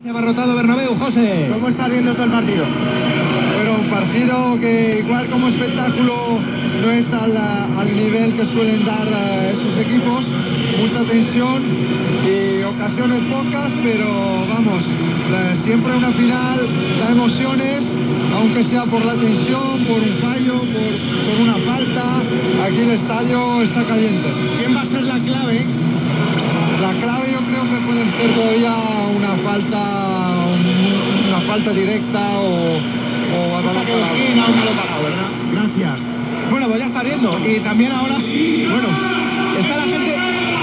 Se ha abarrotado Bernabéu, José. ¿Cómo está viendo todo el partido? Bueno, un partido que igual como espectáculo no es al, al nivel que suelen dar uh, esos equipos. Mucha tensión y ocasiones pocas, pero vamos, la, siempre una final da emociones, aunque sea por la tensión, por un fallo, por, por una falta. Aquí el estadio está caliente. ¿Quién va a ser la clave? La clave yo creo que puede ser todavía falta, una falta directa o, o a balón parado. esquina, un balón parado, ¿verdad? Gracias. Bueno, pues ya está viendo. Y también ahora, bueno, está la gente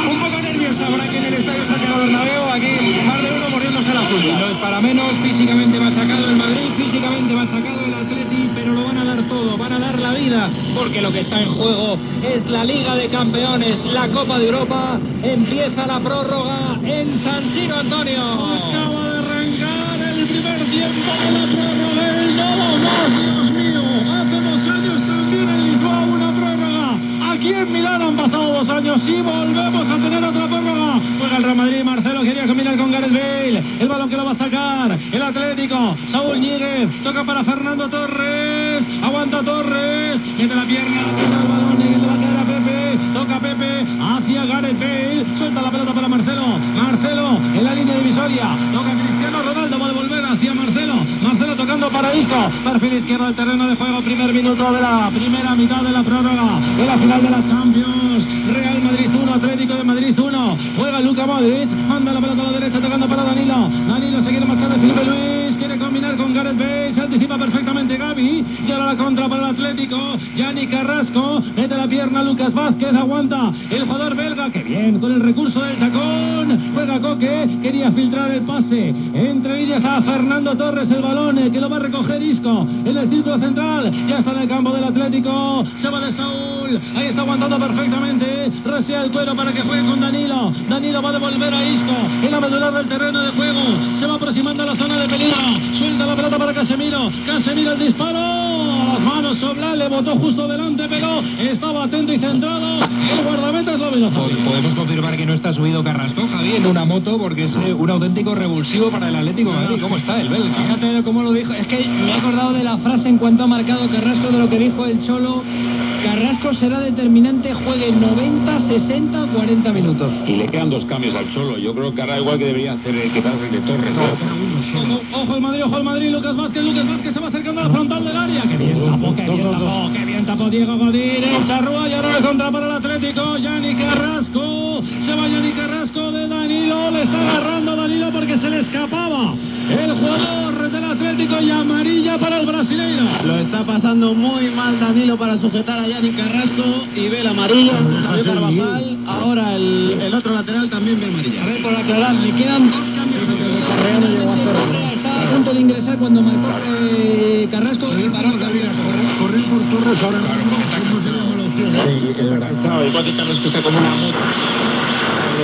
un poco nerviosa por aquí en el Estadio Santiago Bernabéu. Aquí más de uno muriéndose la punta. no es para menos, físicamente machacado el Madrid, físicamente machacado el Atleti, pero lo van a dar todo, van a dar la vida, porque lo que está en juego es la Liga de Campeones, la Copa de Europa, empieza la prórroga en San Siro, Antonio. Acaba de arrancar el primer tiempo de la prórroga Novo Más, Dios mío. Hace dos años también en Lisboa una prórroga. Aquí en Milán han pasado dos años y volvemos a tener otra prórroga. Juega el Real Madrid, Marcelo quería combinar con Gareth Bale. El balón que lo va a sacar, el Atlético. Saúl Ñíguez, toca para Fernando Torres. Aguanta Torres, mete la pierna, el balón y le va a caer a Pepe. Toca Pepe hacia Gareth Bale. Suelta la pelota para Marcelo. Marcelo en la línea divisoria. Toca Cristiano Ronaldo, va a devolver hacia Marcelo. Marcelo tocando para Isco. Perfil izquierdo del terreno de juego. Primer minuto de la primera mitad de la prórroga. De la final de la Champions. Real Madrid 1, Atlético de Madrid 1. Juega Luca Modric. Manda la pelota a la derecha tocando para Danilo. Danilo se quiere marchar de Felipe Luis. Quiere combinar con Gareth Bale. Anticipa perfectamente Gaby. Y ahora la contra para el Atlético. Yanni Carrasco. Mete la pierna Lucas Vázquez. Aguanta el jugador belga. Que bien con el recurso del tacón. Juega Coque. Quería filtrar el pase. Entre a Fernando Torres el balón. eh, Que lo va a recoger Isco. En el círculo central. Ya está en el campo del Atlético. Se va de Saúl. Ahí está aguantando perfectamente. Resea el cuero para que juegue con Danilo. Danilo va a devolver a Isco. En la medular del terreno de juego. Se va aproximando a la zona de peligro. Suelta la pelota para Casemiro. Casemiro el disparo. Las manos Sobla. Le botó justo delante. Pero estaba atento y centrado. El guardameta es lo Podemos confirmar que no está subido Carrasco, Javi, en una moto, porque es eh, un auténtico revulsivo para el Atlético de Madrid. ¿Cómo está el belga? Fíjate cómo lo dijo. Es que me he acordado de la frase en cuanto ha marcado Carrasco de lo que dijo el Cholo. Carrasco será determinante, juegue 90, 60 o 40 minutos. Y le quedan dos cambios al Cholo. Yo creo que ahora igual que debería hacer eh, quizás el de Torres. ¿eh? Ojo, el Madrid, ojo el Madrid, Lucas Vázquez, Lucas Vázquez se va acercando a la frontal del área. Qué bien tapó, qué bien tapó, qué bien tapó Diego Godín, el Charrúa y ahora el contra para el Atlético, Yanni Carrasco, se va Yanni Carrasco de Danilo, le está agarrando Danilo porque se le escapaba el jugador del Atlético y para el brasileño. Lo está pasando muy mal Danilo para sujetar a Yanni Carrasco y ve la amarilla. Javier Carvajal. Ahora el, el otro lateral también ve amarilla. A ver, por aclarar, le quedan dos cambios. Llegó a punto de ingresar cuando marcó eh, Carrasco Correr por Torres ahora Sí, es verdad. Claro, igual que Carrasco está como una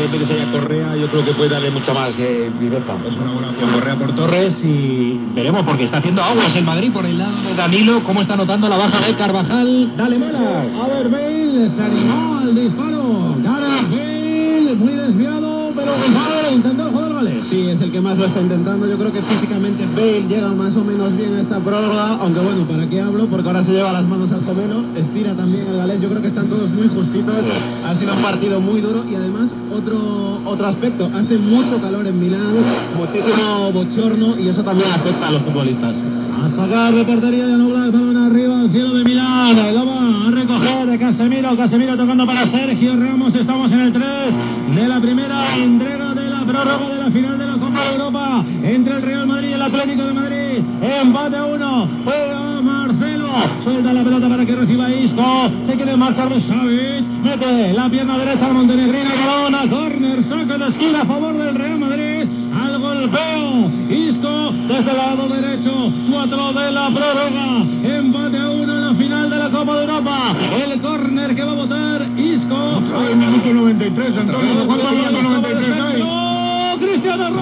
se haya Correa, yo creo que puede darle mucha más eh, viveza. Es una buena Correa por Torres y veremos porque está haciendo aguas el Madrid por el lado de Danilo, cómo está notando la baja de Carvajal. Dale malas. A ver, Bale se animó al disparo. Gareth Bale, muy desviado, pero Gonzalo intentó. Sí, es el que más lo está intentando. Yo creo que físicamente Bale llega más o menos bien a esta prórroga. Aunque bueno, ¿para qué hablo? Porque ahora se lleva las manos al gemelo. Estira también el galés. Yo creo que están todos muy justitos. Ha sido un partido muy duro. Y además, otro, otro aspecto. Hace mucho calor en Milán. Muchísimo bochorno. Y eso también afecta a los futbolistas. A sacar de portería de Noblar, balón arriba al cielo de Milán. Va a recoger de Casemiro. Casemiro tocando para Sergio Ramos. Estamos en el 3 de la primera entrega de prórroga de la final de la Copa de Europa entre el Real Madrid y el Atlético de Madrid. Empate a uno. Juega Marcelo. Suelta la pelota para que reciba Isco. Se quiere marchar de Savic. Mete la pierna derecha al Montenegrino. Balón a córner. Saca de esquina a favor del Real Madrid. Al golpeo. Isco desde el lado derecho. Cuatro de la prórroga. Empate a uno en la final de la Copa de Europa. El córner que va a votar Isco. El minuto 93, Antonio. ¿Cuánto hay minuto 93 hay? ¡Oh, Cristiano La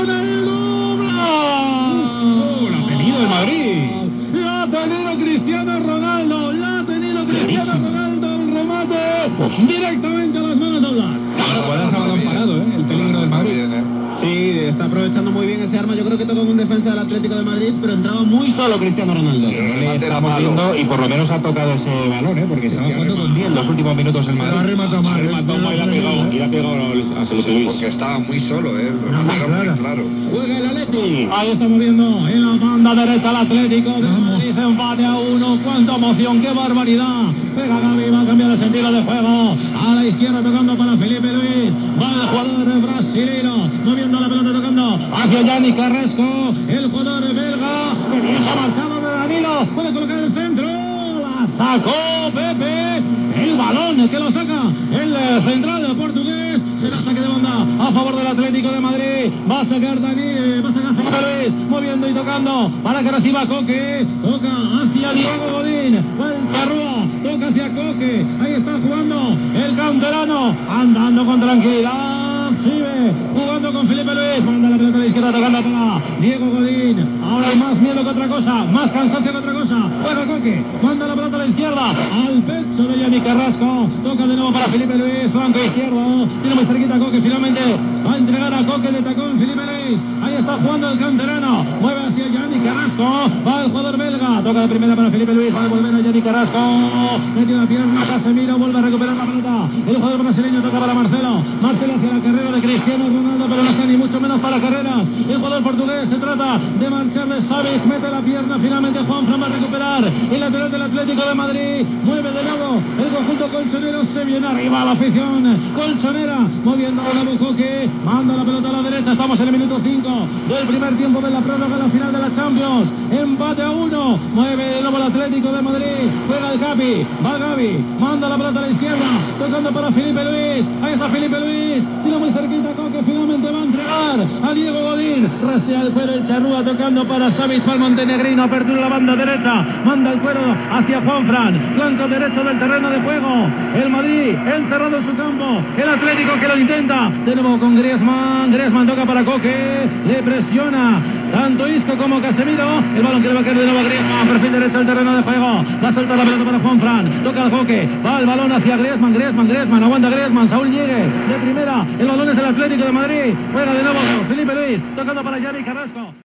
ha tenido el Madrid. La ha tenido Cristiano Ronaldo. La ha tenido Cristiano Ronaldo. El remate directamente a las manos de Oblak. Ahora balón parado, ¿eh? El peligro del Madrid. Sí, está aprovechando muy bien ese arma. Yo creo que del Atlético de Madrid, pero entraba muy solo Cristiano Ronaldo. estamos viendo y por lo menos ha tocado ese balón, ¿eh? porque estaba jugando con 10 los últimos minutos el Madrid. Ha rematado mal, Ha rematado ¿eh? mal y ha pegado, y ha pegado a Luis. Porque estaba muy solo, ¿eh? clara. claro. Juega el Atleti. Ahí está moviendo en la banda derecha el Atlético Madrid, empate a uno, cuánta emoción, qué barbaridad. Pega Gaby, va a cambiar el sentido de juego. A la izquierda tocando para Felipe Luis. Va el jugador brasileño, moviendo la pelota hacia Yanni Carrasco. El jugador belga, que bien se ha marchado de Danilo, puede colocar el centro. La sacó Pepe. El balón que lo saca el eh, central portugués. Será saque de banda a favor del Atlético de Madrid. Va a sacar Dani, eh, va a sacar Felipe Luis, moviendo y tocando para que reciba Coque. Toca hacia Diego Godín. Va el Charrúa, toca hacia Coque. Ahí está jugando el canterano, andando con tranquilidad. Sigue jugando con Felipe Luis. Manda la pelota a la izquierda tocando para Diego Godín. Ahora hay más miedo que otra cosa, más cansancio que otra cosa. Juega Coque, manda la pelota a la izquierda, al pecho de Yanni Carrasco. Toca de nuevo para Felipe Luis, flanco izquierdo. Tiene muy cerquita Coque, finalmente va a entregar a Coque de tacón Felipe Luis. Ahí está jugando el canterano. Mueve hacia Yanni Carrasco. Va el jugador belga. Toca de primera para Felipe Luis. Va a devolver a Yanni Carrasco. Metió la pierna. Casemiro vuelve a recuperar la pelota. El jugador brasileño toca para Marcelo. Marcelo hacia la carrera de Cristiano Ronaldo, pero no está ni mucho menos para carreras. El jugador portugués se trata de marcharle. Sabes, mete la pierna. Finalmente Juan Fran va a recuperar. El lateral del Atlético de Madrid. Mueve de nuevo. El conjunto colchonero se viene arriba a la afición. Colchonera moviendo a Bujoque. Manda la pelota a la derecha. Estamos en el minuto 5 del primer tiempo de la prórroga en la final de la Champions. Empate a uno. Mueve de Atlético de Madrid. Juega el Capi. Va Gaby. Manda la pelota a la izquierda. Tocando para Felipe Luis. Ahí está Felipe Luis. Tira muy cerquita Coque. Finalmente va a entregar a Diego Godín. Rasea el cuero el Charrúa tocando para Savic al Montenegrino. Apertura la banda derecha. Manda el cuero hacia Juanfran. Flanco derecho del terreno de juego. El Madrid encerrado en su campo. El Atlético que lo intenta. De nuevo con Griezmann. Griezmann toca para Coque. Le presiona. Tanto Isco como Casemiro. El balón que le va a caer de nuevo a Griezmann. Perfil derecho del terreno de juego. Va a soltar la pelota para Juanfran. Toca el Coque. Va el balón hacia Griezmann. Griezmann, Griezmann. Aguanta Griezmann. Saúl llegue. De primera. El balón es del Atlético de Madrid. Juega de nuevo Felipe Luis. Tocando para Javi Carrasco.